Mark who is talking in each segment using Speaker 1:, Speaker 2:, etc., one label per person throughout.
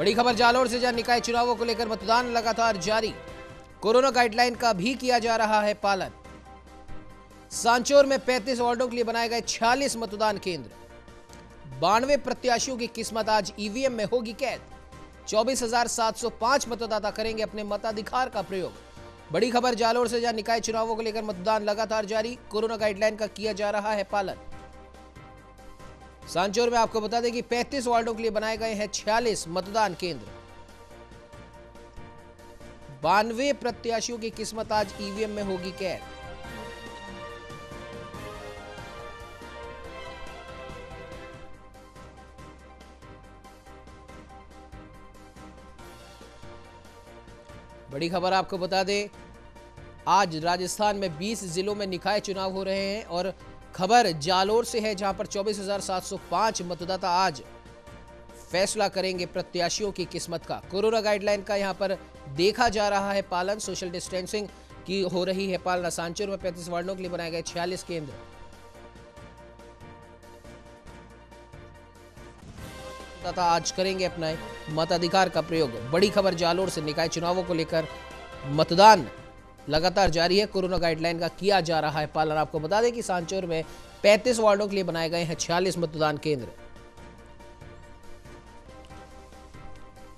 Speaker 1: बड़ी खबर जालोर से जहाँ निकाय चुनावों को लेकर मतदान लगातार जारी। कोरोना गाइडलाइन का भी किया जा रहा है पालन। सांचौर में 35 वार्डों के लिए बनाए गए 46 मतदान केंद्र। बानवे प्रत्याशियों की किस्मत आज ईवीएम में होगी कैद। 24,705 मतदाता करेंगे अपने मताधिकार का प्रयोग। बड़ी खबर जालोर से जहाँ निकाय चुनावों को लेकर मतदान लगातार जारी। कोरोना गाइडलाइन का किया जा रहा है पालन। सांचौर में आपको बता दें कि 35 वार्डों के लिए बनाए गए हैं 46 मतदान केंद्र। बानवे प्रत्याशियों की किस्मत आज ईवीएम में होगी कैद। बड़ी खबर आपको बता दें, आज राजस्थान में 20 जिलों में निकाय चुनाव हो रहे हैं और खबर जालोर से है जहाँ पर 24,705 मतदाता आज फैसला करेंगे प्रत्याशियों की किस्मत का। कोरोना गाइडलाइन का यहाँ पर देखा जा रहा है पालन सोशल डिस्टेंसिंग की हो रही है पालना। सांचौर में 35 वार्डों के लिए बनाए गए 46 केंद्र। मतदाता आज करेंगे अपना मताधिकार का प्रयोग। बड़ी खबर जालोर से निकाय चुनावों को लेकर मतदान। लगातार जारी है। कोरोना गाइडलाइन का किया जा रहा है पालन। आपको बता दें कि सांचौर में 35 वार्डों के लिए बनाए गए हैं 46 मतदान केंद्र।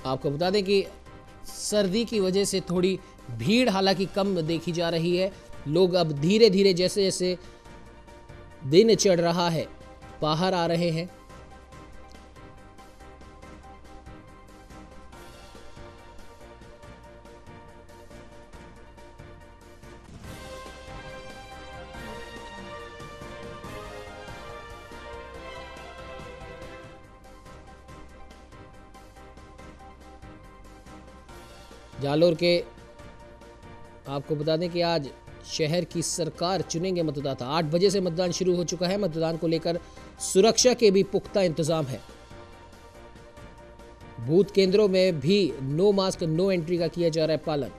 Speaker 1: आपको बता दें कि सर्दी की वजह से थोड़ी भीड़ हालाँकि कम देखी जा रही है। लोग अब धीरे धीरे जैसे जैसे दिन चढ़ रहा है, बाहर आ रहे हैं। जालोर के आपको बता दें कि आज शहर की सरकार चुनेंगे मतदाता। आठ बजे से मतदान शुरू हो चुका है। मतदान को लेकर सुरक्षा के भी पुख्ता इंतज़ाम है। बूथ केंद्रों में भी नो मास्क, नो एंट्री का किया जा रहा है पालन।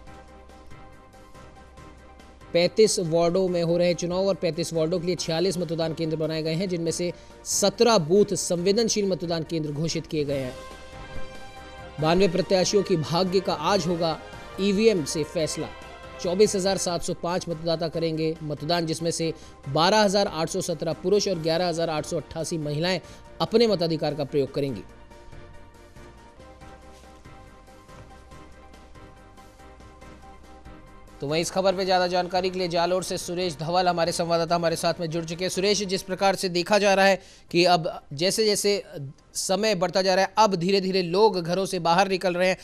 Speaker 1: 35 वार्डों में हो रहे चुनाव और 35 वार्डों के लिए 46 मतदान केंद्र बनाए गए हैं, जिनमें से 17 बूथ संवेदनशील मतदान केंद्र घोषित किए गए हैं। बानवे प्रत्याशियों की भाग्य का आज होगा ईवीएम से फैसला। 24,705 मतदाता करेंगे मतदान जिसमें से 12,817 पुरुष और 11,888 महिलाएँ अपने मताधिकार का प्रयोग करेंगी। तो वहीं इस खबर पे ज़्यादा जानकारी के लिए जालोर से सुरेश धवल हमारे संवाददाता हमारे साथ में जुड़ चुके हैं। सुरेश, जिस प्रकार से देखा जा रहा है कि अब जैसे जैसे समय बढ़ता जा रहा है, अब धीरे धीरे लोग घरों से बाहर निकल रहे हैं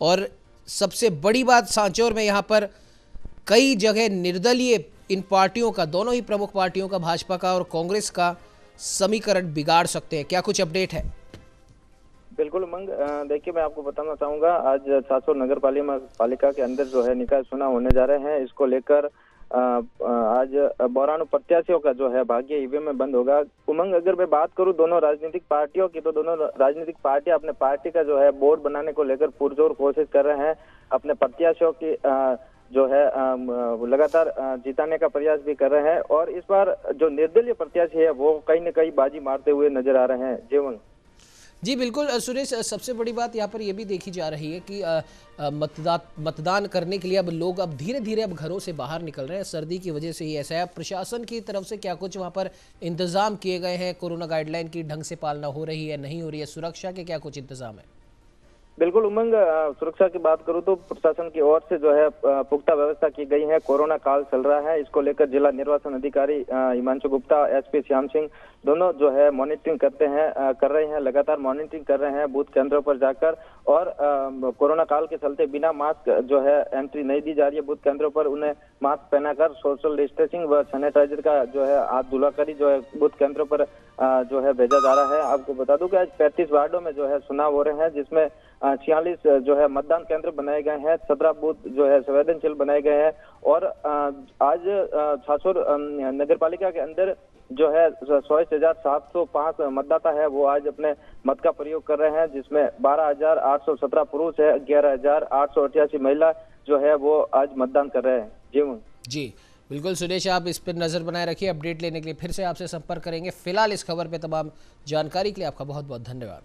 Speaker 1: और सबसे बड़ी बात सांचौर में यहाँ पर कई जगह निर्दलीय इन पार्टियों का, दोनों ही प्रमुख पार्टियों का, भाजपा का और कांग्रेस का समीकरण बिगाड़ सकते हैं। क्या कुछ अपडेट है?
Speaker 2: बिल्कुल मंग देखिए मैं आपको बताना चाहूँगा, आज सासुर नगर पालिका के अंदर जो है निकाय चुनाव होने जा रहे हैं। इसको लेकर आज बौराणु प्रत्याशियों का जो है भाग्य ईवीएम में बंद होगा। उमंग, अगर मैं बात करूँ दोनों राजनीतिक पार्टियों की तो दोनों राजनीतिक पार्टियाँ अपने पार्टी का जो है बोर्ड बनाने को लेकर पुरजोर कोशिश कर रहे हैं। अपने प्रत्याशियों की जो है लगातार जिताने का प्रयास भी कर रहे हैं। और इस बार जो निर्दलीय प्रत्याशी है, वो कहीं न कहीं बाजी मारते हुए नज़र आ रहे हैं। जीवन
Speaker 1: जी, बिल्कुल सुरेश सबसे बड़ी बात यहाँ पर यह भी देखी जा रही है कि मतदा मतदान करने के लिए अब लोग अब धीरे धीरे अब घरों से बाहर निकल रहे हैं। सर्दी की वजह से ही ऐसा है। प्रशासन की तरफ़ से क्या कुछ वहाँ पर इंतज़ाम किए गए हैं? कोरोना गाइडलाइन की ढंग से पालना हो रही है, नहीं हो रही है? सुरक्षा के क्या कुछ इंतज़ाम है?
Speaker 2: बिल्कुल उमंग सुरक्षा की बात करूँ तो प्रशासन की ओर से जो है पुख्ता व्यवस्था की गई है। कोरोना काल चल रहा है। इसको लेकर जिला निर्वाचन अधिकारी हिमांशु गुप्ता, एसपी श्याम सिंह दोनों जो है मॉनिटरिंग करते हैं कर रहे हैं, लगातार मॉनिटरिंग कर रहे हैं बूथ केंद्रों पर जाकर और कोरोना काल के चलते बिना मास्क जो है, एंट्री नहीं दी जा रही है बूथ केंद्रों पर। उन्हें मास्क पहनाकर सोशल डिस्टेंसिंग व सैनिटाइजर का जो है हाथ धुलाकर जो है बूथ केंद्रों पर जो है भेजा जा रहा है। आपको बता दूँ कि आज पैंतीस वार्डो में जो है चुनाव हो रहे हैं, जिसमें छियालीस जो है मतदान केंद्र बनाए गए हैं, सत्रह बूथ जो है संवेदनशील बनाए गए हैं और आज छाछोर नगर पालिका के अंदर जो है सोलह हज़ार सात सौ पाँच मतदाता है, वो आज अपने मत का प्रयोग कर रहे हैं, जिसमें बारह हज़ार आठ सौ सत्रह पुरुष है, ग्यारह हज़ार आठ सौ अठासी महिला जो है वो आज मतदान कर रहे हैं। जी
Speaker 1: जी, बिल्कुल सुरेश, आप इस पर नज़र बनाए रखिए, अपडेट लेने के लिए फिर से आपसे संपर्क करेंगे। फ़िलहाल इस खबर पे तमाम जानकारी के लिए आपका बहुत बहुत धन्यवाद।